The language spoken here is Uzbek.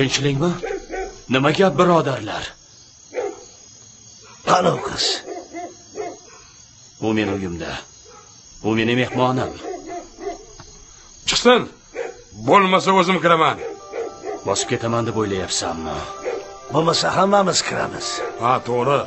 tinchlikmi? Nima gap birodarlar? Qani qiz. U meni uyimda. U meni mehmonim. Chiqsin. Bo'lmasa o'zim kiraman. Bosib ketaman deb o'ylayapsanmi? Bo'lmasa hammamiz kiramiz. Ha to'g'ri.